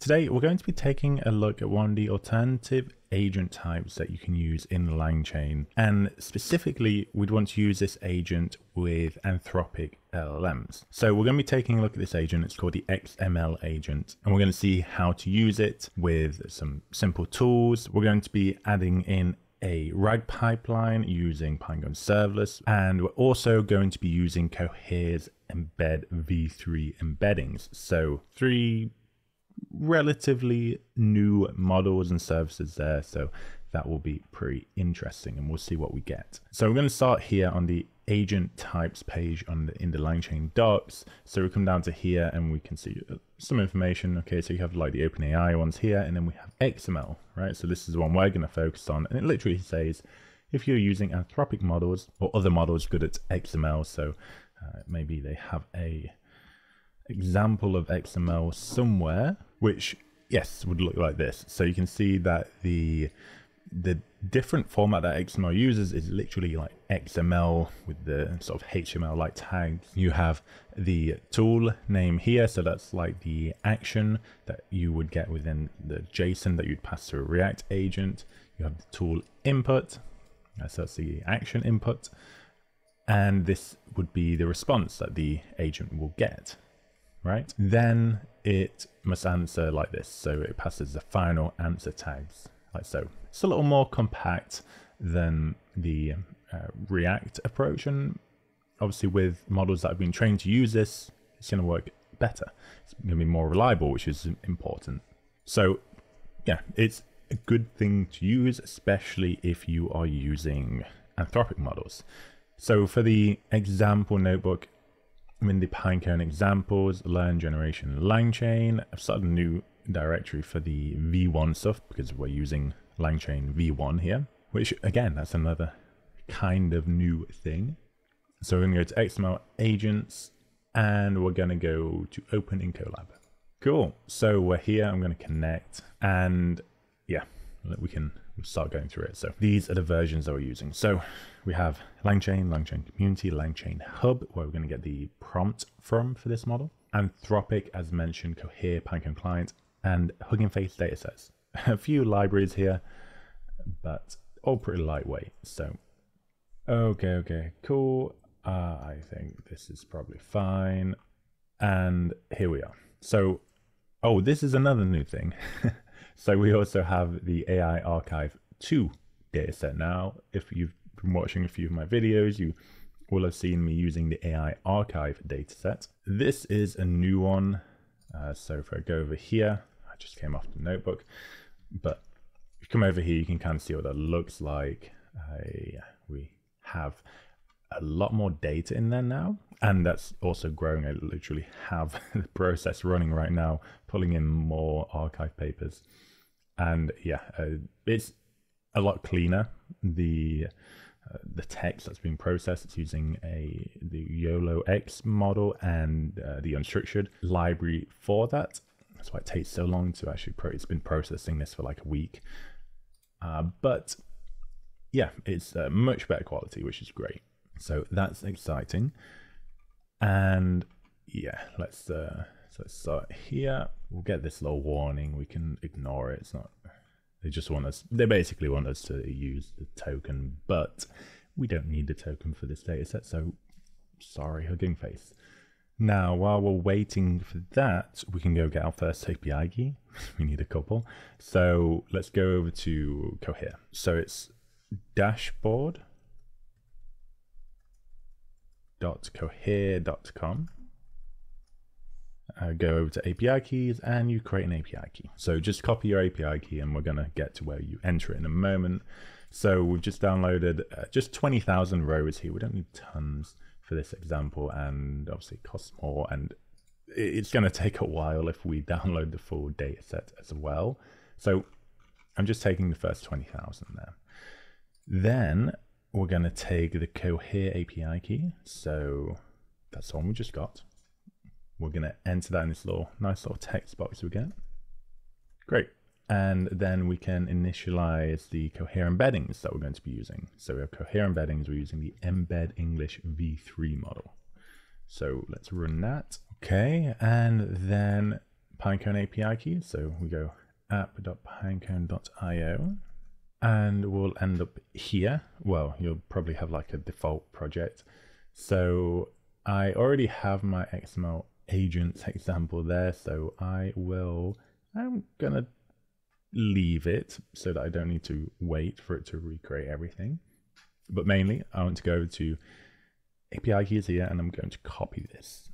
Today, we're going to be taking a look at one of the alternative agent types that you can use in the LangChain. And specifically, we'd want to use this agent with Anthropic LLMs. So we're going to be taking a look at this agent. It's called the XML agent. And we're going to see how to use it with some simple tools. We're going to be adding in a RAG pipeline using Pinecone serverless. And we're also going to be using Cohere's embed v3 embeddings. So three relatively new models and services there. So that will be pretty interesting and we'll see what we get. So we're going to start here on the agent types page on the, in the LangChain docs. So we come down to here and we can see uh, some information. Okay, so you have like the OpenAI ones here and then we have XML, right? So this is the one we're going to focus on. And it literally says, if you're using Anthropic models or other models good at XML, so uh, maybe they have a example of XML somewhere, which yes would look like this. So you can see that the the different format that XML uses is literally like XML with the sort of HTML like tags. You have the tool name here, so that's like the action that you would get within the JSON that you'd pass to a ReAct agent. You have the tool input, so that's the action input, and this would be the response that the agent will get right? Then it must answer like this. So it passes the final answer tags like so. It's a little more compact than the uh, ReAct approach. And obviously with models that have been trained to use this, it's going to work better. It's going to be more reliable, which is important. So yeah, it's a good thing to use, especially if you are using Anthropic models. So for the example notebook, I'm in the Pinecone examples, learn generation LangChain. I've started a new directory for the V1 stuff because we're using LangChain V1 here, which again, that's another kind of new thing. So we're to go to XML agents and we're going to go to open in Colab. Cool. So we're here. I'm going to connect and yeah, we can start going through it. So these are the versions that we're using. So we have LangChain, LangChain Community, LangChain Hub, where we're going to get the prompt from for this model. Anthropic, as mentioned, Cohere, Pinecone Client, and Hugging Face datasets. A few libraries here, but all pretty lightweight. So, okay, okay, cool. Uh, I think this is probably fine. And here we are. So, oh, this is another new thing. so we also have the AI ArXiv 2 dataset now. If you've been watching a few of my videos, you will have seen me using the AI ArXiv dataset. This is a new one. Uh, so if I go over here, I just came off the notebook, but if you come over here, you can kind of see what that looks like. We have a lot more data in there now, and that's also growing. I literally have the process running right now, pulling in more arXiv papers. And yeah, uh, it's a lot cleaner. The the text that's being processed it's using a the YOLOX model and uh, the unstructured library for that. That's why it takes so long to actually pro. It's been processing this for like a week, uh, but yeah, it's uh, much better quality, which is great. So that's exciting, and yeah, let's uh, so let's start here. We'll get this little warning. We can ignore it. It's not they just want us, they basically want us to use the token, but we don't need the token for this data set. So sorry, Hugging Face. Now, while we're waiting for that, we can go get our first API key. we need a couple. So let's go over to Cohere. So it's dashboard.cohere.com uh, go over to API keys and you create an API key. So just copy your API key and we're going to get to where you enter it in a moment. So we've just downloaded uh, just 20,000 rows here. We don't need tons for this example and obviously it costs more and it's going to take a while if we download the full data set as well. So I'm just taking the first 20,000 there. Then we're going to take the Cohere API key. So that's the one we just got. We're going to enter that in this little nice little text box we get. Great. And then we can initialize the Cohere embeddings that we're going to be using. So we have Cohere embeddings, we're using the Embed English v3 model. So let's run that. Okay, and then Pinecone API key. So we go app.pinecone.io and we'll end up here. Well, you'll probably have like a default project. So I already have my XML agents example there. So I will, I'm gonna leave it so that I don't need to wait for it to recreate everything. But mainly I want to go to API keys here and I'm going to copy this.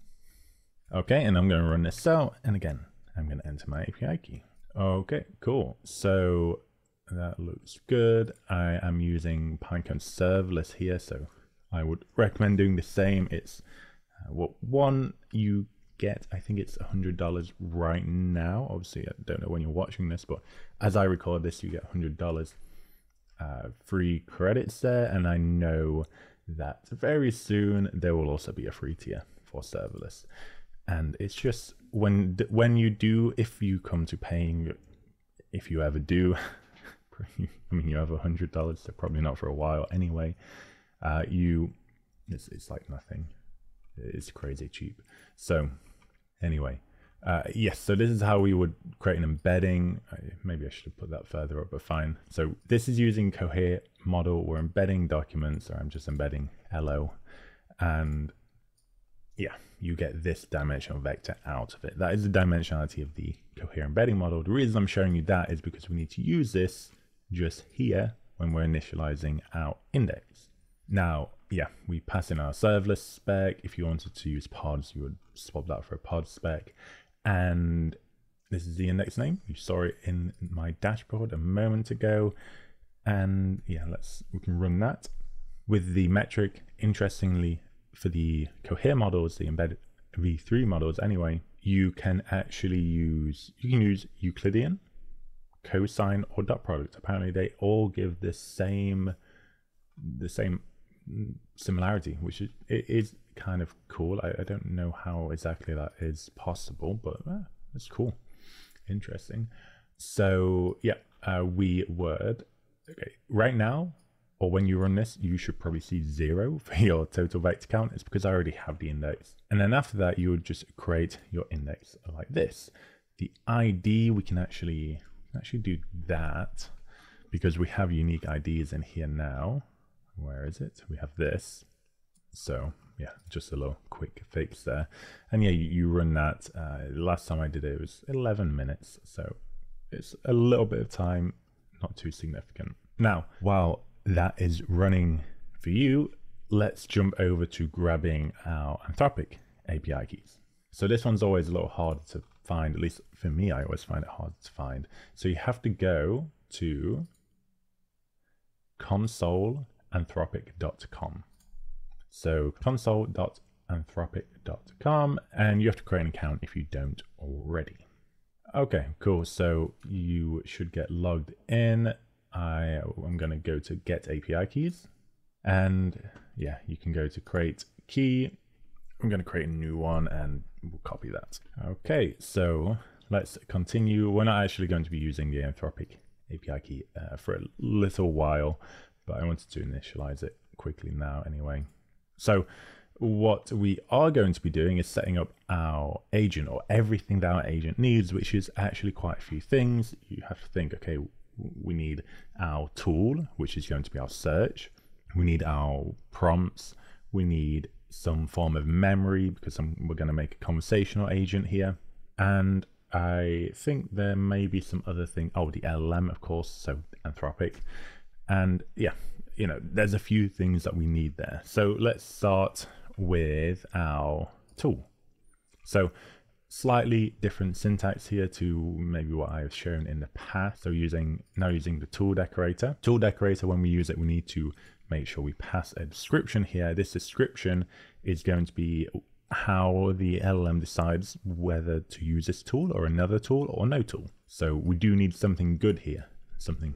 Okay, and I'm going to run this cell. And again, I'm going to enter my API key. Okay, cool. So that looks good. I am using Pinecone serverless here, so I would recommend doing the same. It's uh, what one you get, I think it's $100 right now. Obviously, I don't know when you're watching this, but as I record this, you get $100 uh, free credits there. And I know that very soon there will also be a free tier for serverless. And it's just when when you do, if you come to paying, if you ever do, I mean, you have a hundred dollars, so probably not for a while anyway. Uh, you, it's it's like nothing. It's crazy cheap. So Anyway, uh, yes, so this is how we would create an embedding. Maybe I should have put that further up, but fine. So this is using Cohere model. We're embedding documents, or I'm just embedding LO. And yeah, you get this dimensional vector out of it. That is the dimensionality of the Cohere embedding model. The reason I'm showing you that is because we need to use this just here when we're initializing our index. Now, yeah, we pass in our serverless spec. If you wanted to use pods, you would swap that for a pod spec. And this is the index name. You saw it in my dashboard a moment ago. And yeah, let's we can run that with the metric. Interestingly, for the Cohere models, the Embed v3 models anyway, you can actually use you can use Euclidean, cosine, or dot product. Apparently, they all give the same the same similarity, which is, it is kind of cool. I, I, don't know how exactly that is possible, but uh, it's cool, interesting. So yeah, uh, we word. okay right now, or when you run this, you should probably see zero for your total vector count. It's because I already have the index, and then after that, you would just create your index like this. The ID we can actually actually do that because we have unique IDs in here now where is it? We have this. So yeah, just a little quick fix there. And yeah, you, you run that. Uh, last time I did it, it was 11 minutes. So it's a little bit of time, not too significant. Now, while that is running for you, let's jump over to grabbing our Anthropic API keys. So this one's always a little harder to find, at least for me, I always find it hard to find. So you have to go to console anthropic.com. So console.anthropic.com, and you have to create an account if you don't already. Okay, cool. So you should get logged in. I am going to go to get API keys, and yeah, you can go to create key. I'm going to create a new one and we'll copy that. Okay, so let's continue. We're not actually going to be using the Anthropic API key uh, for a little while but I wanted to initialize it quickly now anyway. So what we are going to be doing is setting up our agent or everything that our agent needs, which is actually quite a few things. You have to think, okay, we need our tool, which is going to be our search. We need our prompts. We need some form of memory because I'm, we're going to make a conversational agent here. And I think there may be some other thing. Oh, the LLM, of course, so Anthropic. And yeah, you know, there's a few things that we need there. So let's start with our tool. So slightly different syntax here to maybe what I've shown in the past. So using now using the tool decorator. Tool decorator, when we use it, we need to make sure we pass a description here. This description is going to be how the LLM decides whether to use this tool or another tool or no tool. So we do need something good here, something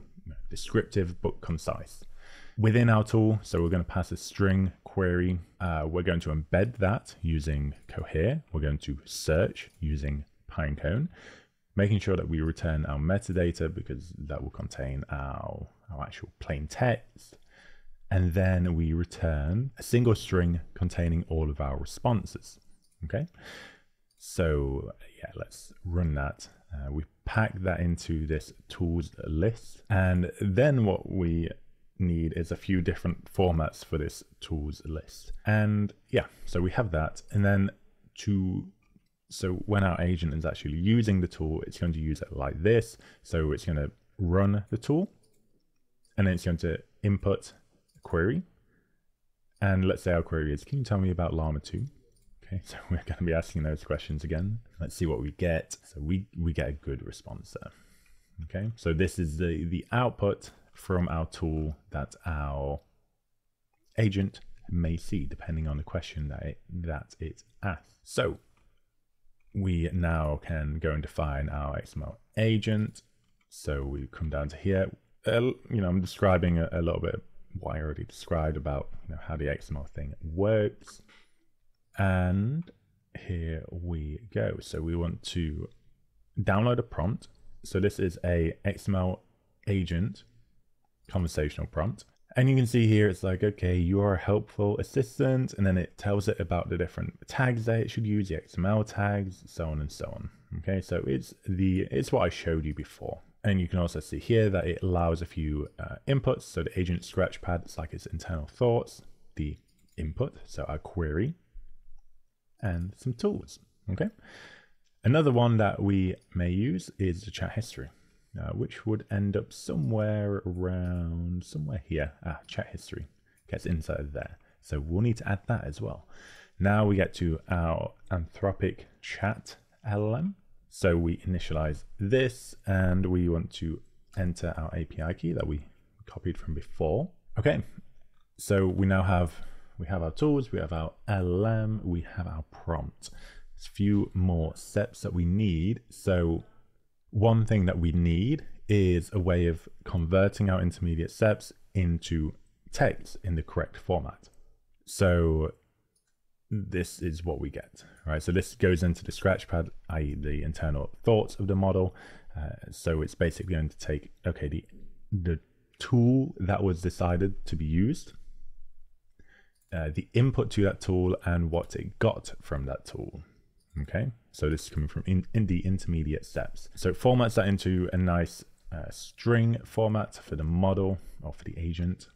descriptive but concise. Within our tool, so we're going to pass a string query. Uh, we're going to embed that using Cohere. We're going to search using Pinecone, making sure that we return our metadata because that will contain our, our actual plain text. And then we return a single string containing all of our responses. Okay. So yeah, let's run that. Uh, we pack that into this tools list. And then what we need is a few different formats for this tools list. And yeah, so we have that. And then to so when our agent is actually using the tool, it's going to use it like this. So it's going to run the tool and then it's going to input query. And let's say our query is, can you tell me about Llama 2? Okay, so we're going to be asking those questions again. Let's see what we get. So we, we get a good response there. Okay, so this is the, the output from our tool that our agent may see depending on the question that it, that it asks. So we now can go and define our XML agent. So we come down to here. Uh, you know, I'm describing a, a, little bit what I already described about you know how the XML thing works. And here we go. So we want to download a prompt. So this is a XML agent conversational prompt. And you can see here, it's like, okay, you are a helpful assistant. And then it tells it about the different tags that it should use, the XML tags, so on and so on. Okay, so it's the it's what I showed you before. And you can also see here that it allows a few uh, inputs. So the agent scratchpad, it's like its internal thoughts, the input, so our query, and some tools. Okay. Another one that we may use is the chat history uh, which would end up somewhere around, somewhere here. Ah, chat history gets inside there. So we'll need to add that as well. Now we get to our Anthropic chat LLM. So we initialize this and we want to enter our API key that we copied from before. Okay, so we now have we have our tools, we have our LM, we have our prompt. There's a few more steps that we need. So one thing that we need is a way of converting our intermediate steps into text in the correct format. So this is what we get, right? So this goes into the scratchpad, i.e. the internal thoughts of the model. Uh, so it's basically going to take, okay, the, the tool that was decided to be used, uh, the input to that tool and what it got from that tool. Okay, so this is coming from in, in the intermediate steps. So it formats that into a nice uh, string format for the model or for the agent.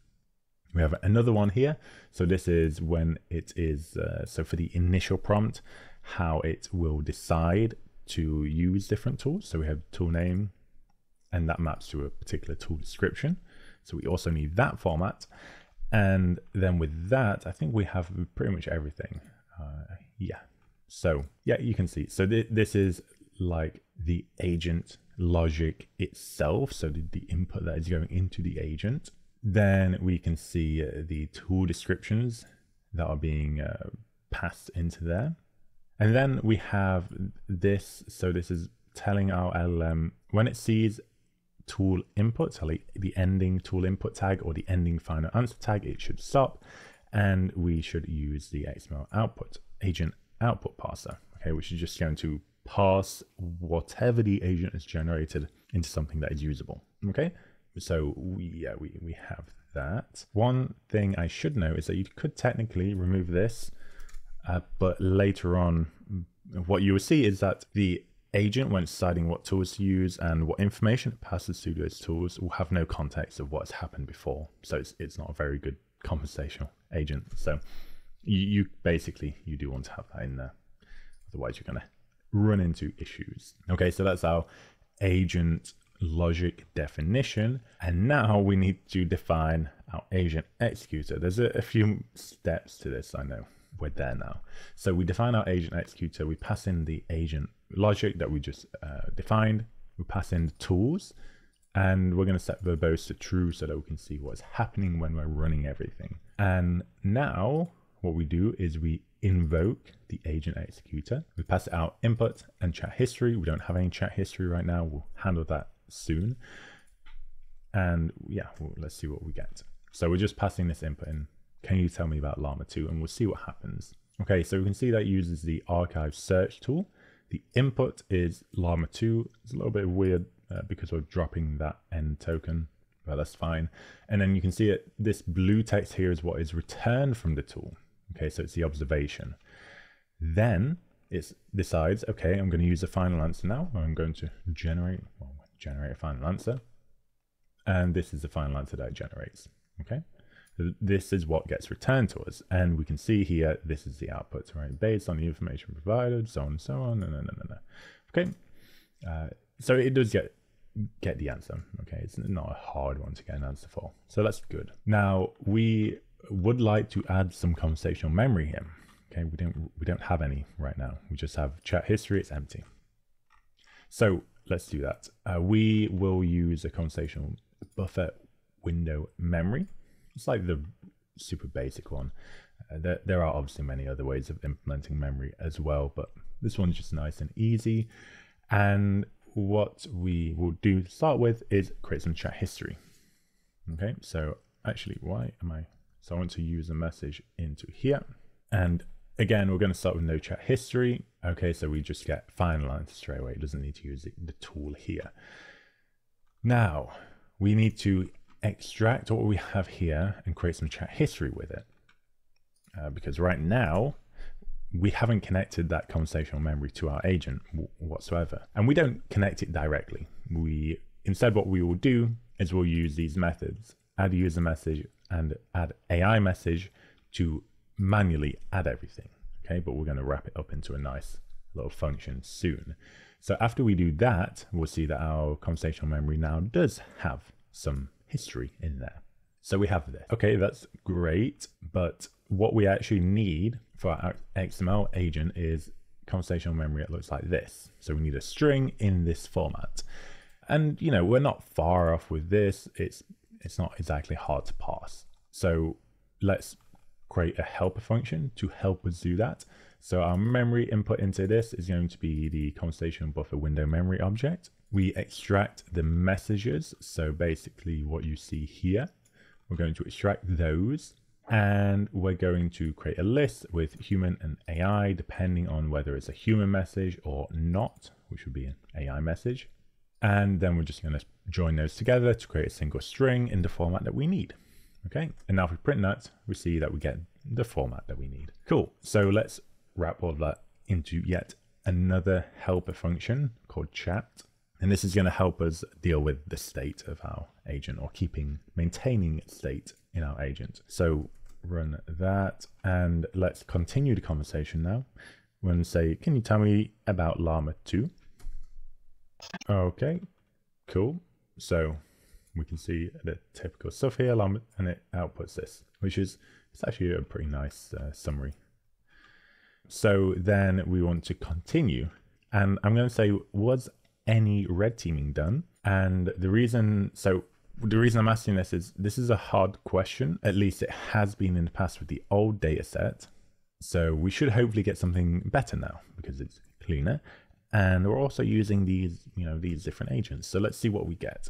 We have another one here. So this is when it is, uh, so for the initial prompt, how it will decide to use different tools. So we have tool name and that maps to a particular tool description. So we also need that format. And then with that, I think we have pretty much everything. Uh, yeah, so yeah, you can see. So th this is like the agent logic itself. So the, the input that is going into the agent. Then we can see uh, the tool descriptions that are being uh, passed into there. And then we have this. So this is telling our LLM when it sees tool input, so like the ending tool input tag or the ending final answer tag, it should stop. And we should use the XML output agent output parser, okay, which is just going to pass whatever the agent has generated into something that is usable, okay? So we, yeah, we, we have that. One thing I should know is that you could technically remove this, uh, but later on, what you will see is that the agent, when deciding what tools to use and what information it passes through those tools, will have no context of what's happened before. So it's, it's not a very good conversational agent. So you, you basically you do want to have that in there. Otherwise you're going to run into issues. Okay so that's our agent logic definition. And now we need to define our agent executor. There's a, a few steps to this i know we're there now so we define our agent executor we pass in the agent logic that we just uh, defined we pass in the tools and we're going to set verbose to true so that we can see what's happening when we're running everything and now what we do is we invoke the agent executor. We pass out input and chat history. We don't have any chat history right now. We'll handle that soon. And yeah, well, let's see what we get. So we're just passing this input in. Can you tell me about Llama 2? And we'll see what happens. Okay, so we can see that uses the archive search tool. The input is Llama 2. It's a little bit weird uh, because we're dropping that end token, but that's fine. And then you can see it. This blue text here is what is returned from the tool. Okay, so it's the observation. Then it decides, okay, I'm going to use a final answer now. I'm going to generate, well, generate a final answer. And this is the final answer that it generates. Okay. This is what gets returned to us. And we can see here, this is the output, right? Based on the information provided, so on and so on. No, no, no, no. Okay. Uh, so it does get get the answer. Okay. It's not a hard one to get an answer for. So that's good. Now we would like to add some conversational memory here. Okay, we don't we don't have any right now. We just have chat history. It's empty. So let's do that. Uh, we will use a conversational buffer window memory. It's like the super basic one. Uh, there, there are obviously many other ways of implementing memory as well, but this one's just nice and easy. And what we will do to start with is create some chat history. Okay, so actually, why am I? So I want to use a message into here. And Again, we're going to start with no chat history. Okay, so we just get final answer straight away. It doesn't need to use the, the tool here. Now, we need to extract what we have here and create some chat history with it. Uh, because right now, we haven't connected that conversational memory to our agent whatsoever. And we don't connect it directly. We Instead, what we will do is we'll use these methods, add user message and add AI message to manually add everything. Okay, but we're going to wrap it up into a nice little function soon. So after we do that, we'll see that our conversational memory now does have some history in there. So we have this. Okay, that's great. But what we actually need for our XML agent is conversational memory that looks like this. So we need a string in this format. And you know, we're not far off with this. It's it's not exactly hard to pass. So let's create a helper function to help us do that. So our memory input into this is going to be the conversation buffer window memory object. We extract the messages. So basically what you see here, we're going to extract those and we're going to create a list with human and AI depending on whether it's a human message or not, which would be an AI message. And then we're just going to join those together to create a single string in the format that we need. Okay, and now if we print that, we see that we get the format that we need. Cool, so let's wrap all that into yet another helper function called chat. And this is going to help us deal with the state of our agent or keeping, maintaining state in our agent. So run that and let's continue the conversation now. We're going to say, can you tell me about Llama 2? Okay, cool. So we can see the typical stuff here and it outputs this, which is it's actually a pretty nice uh, summary. So then we want to continue and I'm going to say, was any red teaming done? And the reason, so the reason I'm asking this is this is a hard question. At least it has been in the past with the old data set. So we should hopefully get something better now because it's cleaner. And we're also using these, you know, these different agents. So let's see what we get.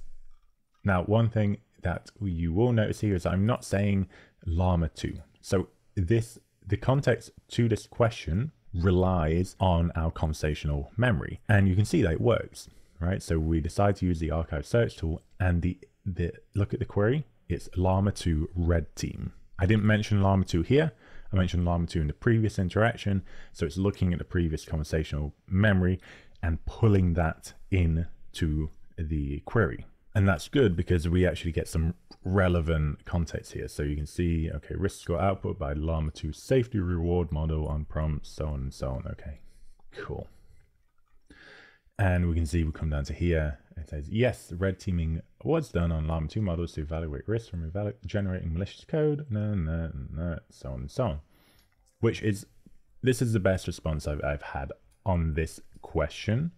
Now, one thing that you will notice here is I'm not saying llama 2. So this the context to this question relies on our conversational memory. And you can see that it works, right? So we decide to use the archive search tool and the, the look at the query, it's llama 2 red team. I didn't mention llama 2 here. I mentioned llama 2 in the previous interaction. So it's looking at the previous conversational memory and pulling that in to the query. And that's good because we actually get some relevant context here. So you can see, okay, risk score output by Llama 2 safety reward model on prompt, so on and so on. Okay, cool. And we can see we come down to here. It says, yes, red teaming was done on Llama 2 models to evaluate risk from generating malicious code, no, no, no, so on and so on. Which is, this is the best response I've, I've had on this question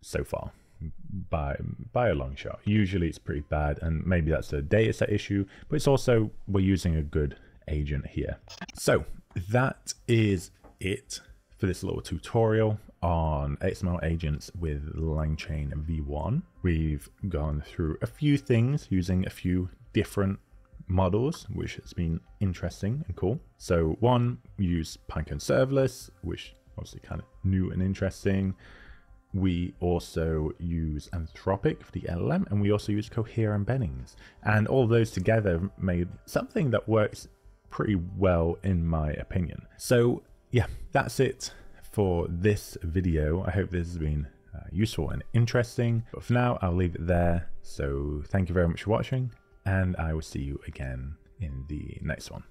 so far by by a long shot. Usually it's pretty bad, and maybe that's a data set issue, but it's also we're using a good agent here. So that is it for this little tutorial on XML agents with LangChain v1. We've gone through a few things using a few different models, which has been interesting and cool. So one, we use Pinecone serverless, which obviously kind of new and interesting we also use Anthropic for the LLM, and we also use Cohere embeddings. And all those together made something that works pretty well in my opinion. So yeah, that's it for this video. I hope this has been uh, useful and interesting. But for now, I'll leave it there. So thank you very much for watching, and I will see you again in the next one.